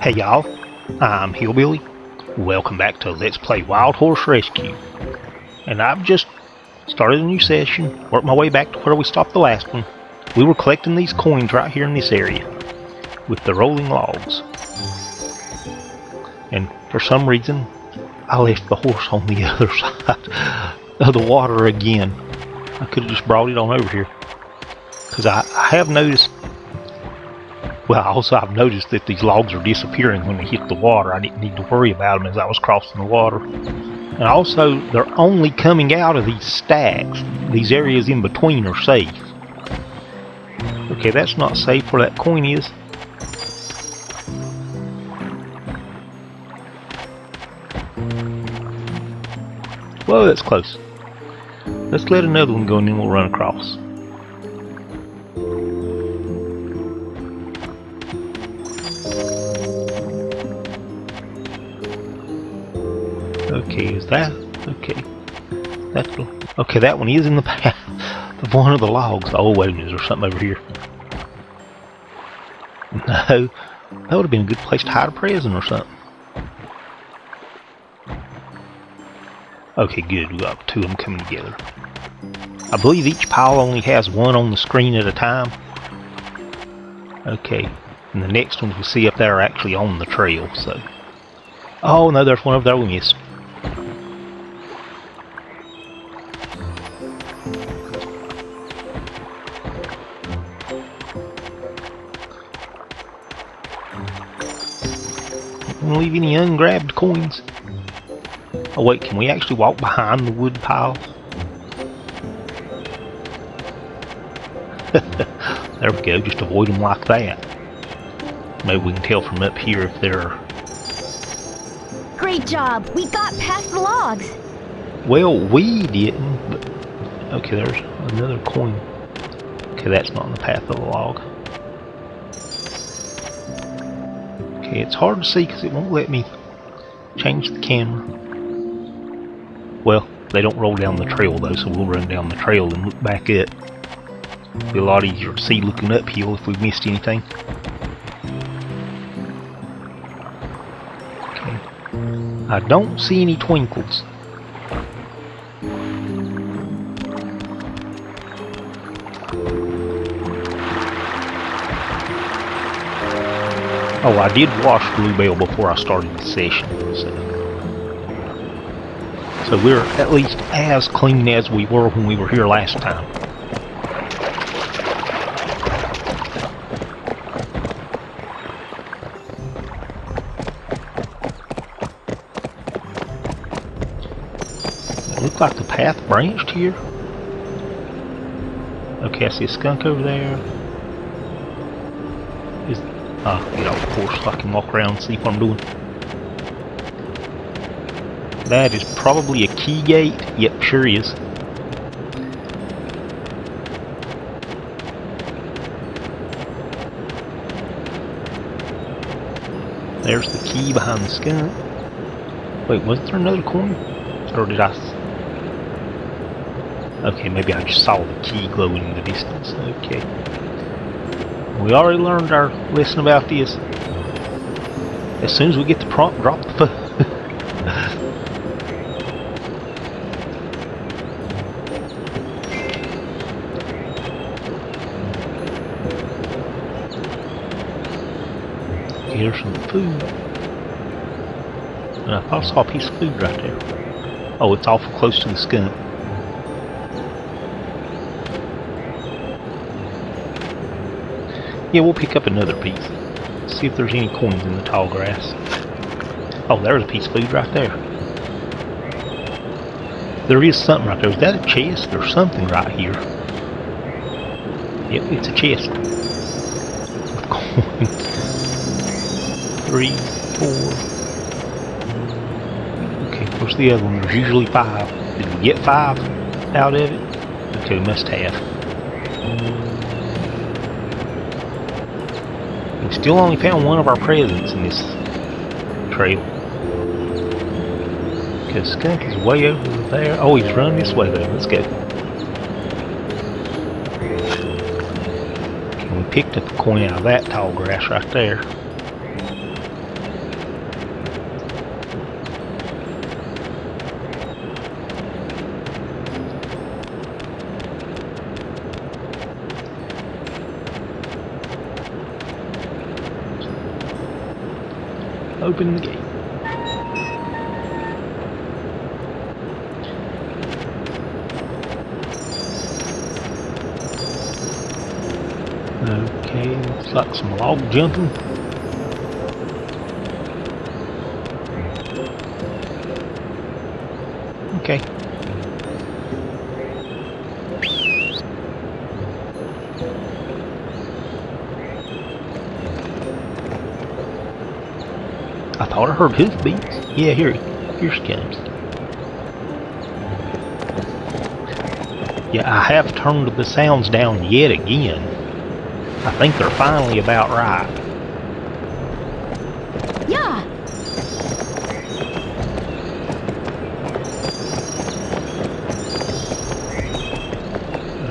Hey y'all, I'm Hillbilly. Welcome back to Let's Play Wild Horse Rescue. And I've just started a new session, worked my way back to where we stopped the last one. We were collecting these coins right here in this area with the rolling logs. And for some reason, I left the horse on the other side of the water again. I could have just brought it on over here. Because I, I have noticed well, also I've noticed that these logs are disappearing when they hit the water. I didn't need to worry about them as I was crossing the water. And also, they're only coming out of these stacks. These areas in between are safe. Okay, that's not safe where that coin is. Whoa, that's close. Let's let another one go and then we'll run across. Okay, that okay? That one is in the path of one of the logs. Oh wait, is there something over here? No, that would have been a good place to hide a present or something. Okay, good. We got two of them coming together. I believe each pile only has one on the screen at a time. Okay, and the next ones we see up there are actually on the trail. So, oh no, there's one over there we missed. Leave any ungrabbed coins. Oh wait, can we actually walk behind the wood pile? there we go, just avoid them like that. Maybe we can tell from up here if they're... Great job! We got past the logs! Well, we didn't, but... Okay, there's another coin. Okay, that's not in the path of the log. It's hard to see because it won't let me change the camera. Well, they don't roll down the trail though, so we'll run down the trail and look back up. It'll Be a lot easier to see looking uphill if we missed anything. Okay. I don't see any twinkles. Oh, I did wash Bluebell before I started the session. So. so we're at least as clean as we were when we were here last time. It looked like the path branched here. Okay, I see a skunk over there. Is Ah, get off of course, I can walk around see what I'm doing. That is probably a key gate. Yep, sure is. There's the key behind the skunk. Wait, was there another coin? Or did I... Okay, maybe I just saw the key glowing in the distance. Okay. We already learned our lesson about this. As soon as we get the prompt, drop the foot. Here's some food. And I thought I saw a piece of food right there. Oh, it's awful close to the skunk. Yeah, we'll pick up another piece. See if there's any coins in the tall grass. Oh, there's a piece of food right there. There is something right there. Is that a chest? There's something right here. Yep, it's a chest. Coins. Three, four. Okay, what's the other one? There's usually five. Did we get five out of it? Okay, must have. We still only found one of our presents in this trail. Because Skunk is way over there. Oh, he's running this way though. Let's go. We picked up a coin out of that tall grass right there. Open the gate. Okay, looks like some log jumping. Okay. Thought I heard hoofbeats. Yeah, here, here she comes. Yeah, I have turned the sounds down yet again. I think they're finally about right. Yeah.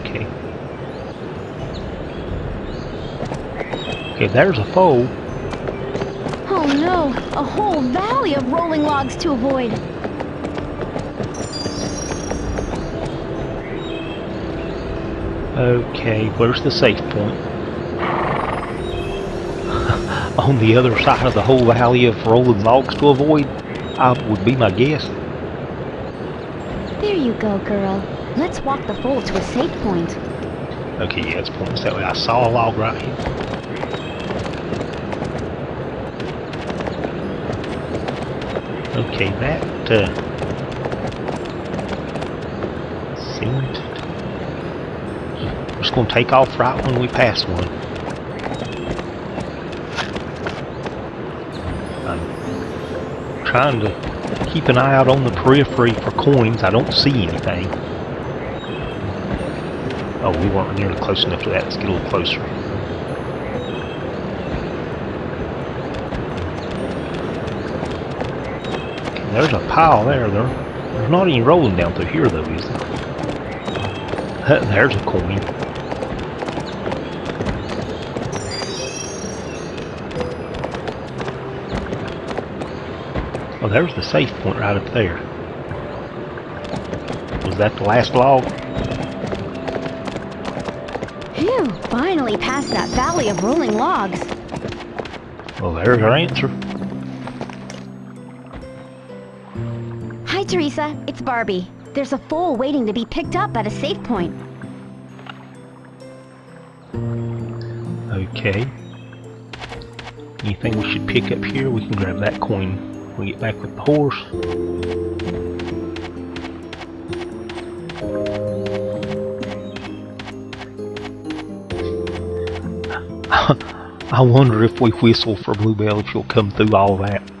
Okay. Okay, there's a foe. A whole valley of rolling logs to avoid. Okay, where's the safe point? On the other side of the whole valley of rolling logs to avoid, I would be my guess. There you go, girl. Let's walk the fold to a safe point. Okay, yeah, it's pointless that way. I saw a log right here. Okay, that uh, seemed. Just gonna take off right when we pass one. I'm trying to keep an eye out on the periphery for coins. I don't see anything. Oh, we weren't nearly close enough to that. Let's get a little closer. Okay, there's a pile there. there. There's not any rolling down through here, though, is there? There's a coin. Oh, there's the safe point right up there. Was that the last log? Phew, finally past that valley of rolling logs. Well, there's our answer. Teresa. It's Barbie. There's a foal waiting to be picked up at a safe point. Okay. Anything we should pick up here? We can grab that coin we get back with the horse. I wonder if we whistle for Bluebell if she'll come through all that.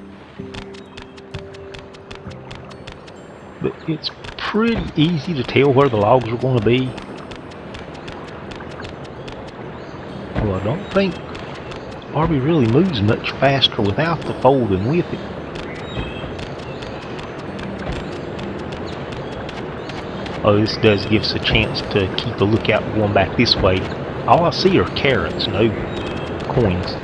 It's pretty easy to tell where the logs are going to be. Well, I don't think Barbie really moves much faster without the fold than with it. Oh, this does give us a chance to keep a lookout going back this way. All I see are carrots, no coins.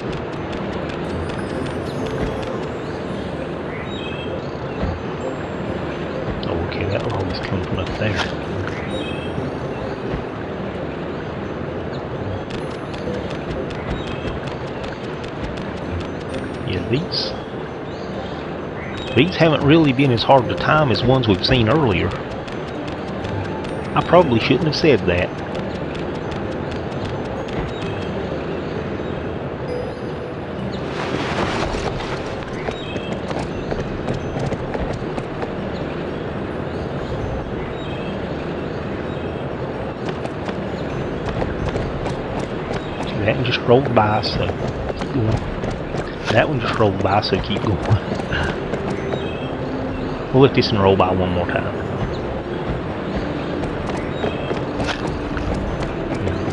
Oh, okay, that log is coming from up there. Yeah, these these haven't really been as hard to time as ones we've seen earlier. I probably shouldn't have said that. That just rolled by, so. That one just rolled by, so keep going. we'll let this one roll by one more time.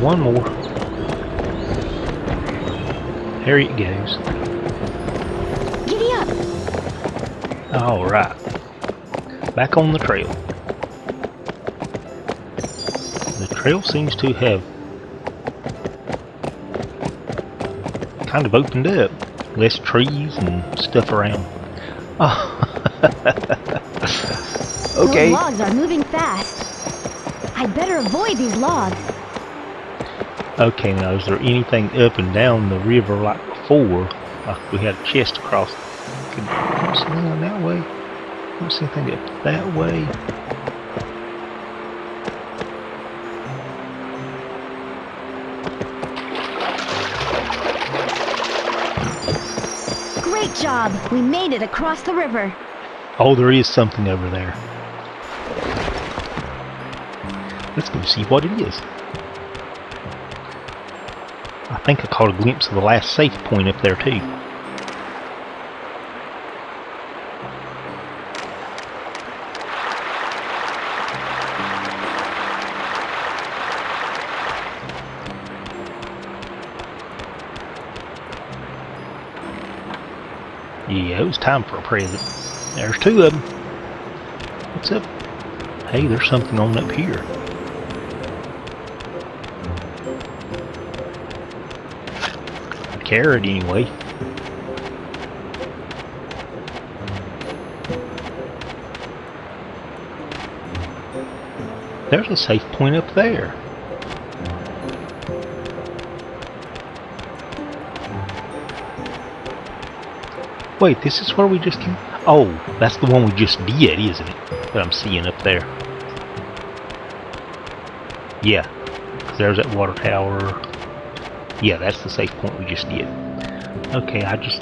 One more. There it goes. Giddy up! Alright. Back on the trail. The trail seems to have kind of opened up. Less trees and stuff around. Oh. okay. Those logs are moving fast. I'd better avoid these logs. Okay, now is there anything up and down the river like before? Like we had a chest across. Could, don't see anything that way. Don't see anything up that way. Job! We made it across the river. Oh, there is something over there. Let's go see what it is. I think I caught a glimpse of the last safe point up there too. Yeah, it was time for a present. There's two of them. What's up? Hey, there's something on up here. A carrot, anyway. There's a safe point up there. Wait, this is where we just came? Oh, that's the one we just did, isn't it? That I'm seeing up there. Yeah, there's that water tower. Yeah, that's the safe point we just did. Okay, I just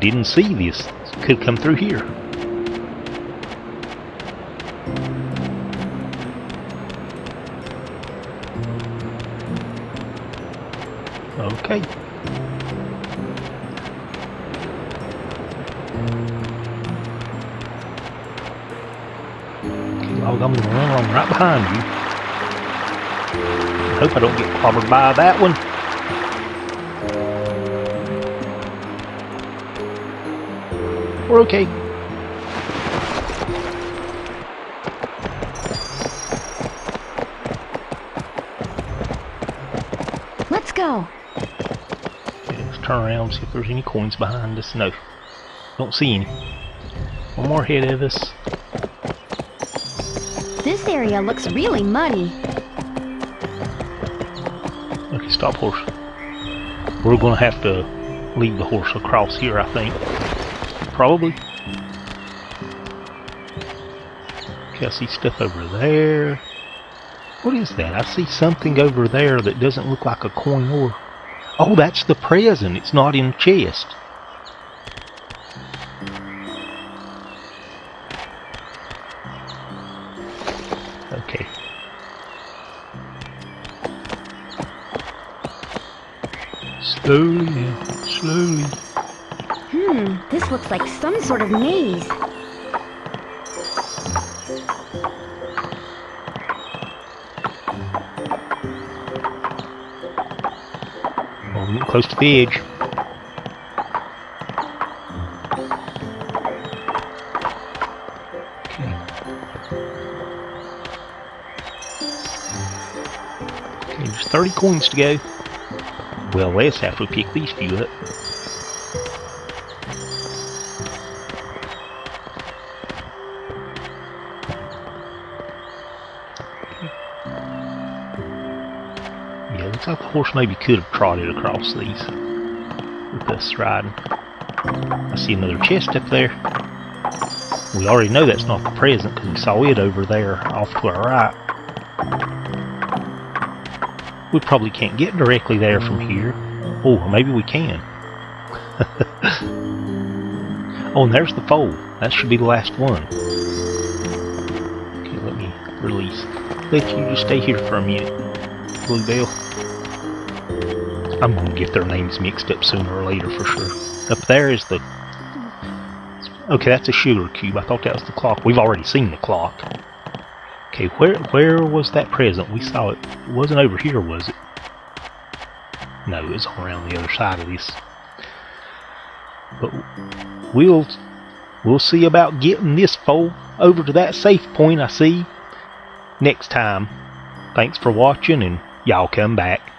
didn't see this. Could come through here. Okay. Right behind you. I hope I don't get clobbered by that one. We're okay. Let's go. Okay, let's turn around see if there's any coins behind us. No. Don't see any. One more ahead of us. Area looks really muddy. Okay, stop horse. We're gonna have to lead the horse across here, I think. Probably. Okay, I see stuff over there. What is that? I see something over there that doesn't look like a coin or... Oh, that's the present. It's not in chest. Okay. Slowly now, slowly. Hmm, this looks like some sort of maze. Close to the edge. Okay. Just 30 coins to go. Well, let's have we pick these few up. Yeah, looks like the horse maybe could have trotted across these with us riding. I see another chest up there. We already know that's not the present because we saw it over there off to our right. We probably can't get directly there from here. Oh, maybe we can. oh, and there's the foal. That should be the last one. Okay, let me release. Let you just stay here for a minute, Bluebell. I'm gonna get their names mixed up sooner or later for sure. Up there is the. Okay, that's a sugar cube. I thought that was the clock. We've already seen the clock. Okay, where where was that present? We saw it. It wasn't over here, was it? No, it was around the other side of this. But we'll we'll see about getting this foal over to that safe point I see next time. Thanks for watching and y'all come back.